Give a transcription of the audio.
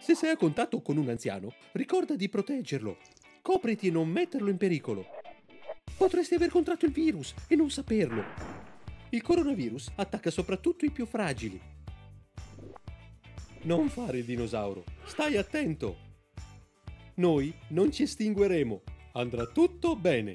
Se sei a contatto con un anziano, ricorda di proteggerlo. Copriti e non metterlo in pericolo. Potresti aver contratto il virus e non saperlo. Il coronavirus attacca soprattutto i più fragili. Non fare il dinosauro, stai attento. Noi non ci estingueremo, andrà tutto bene.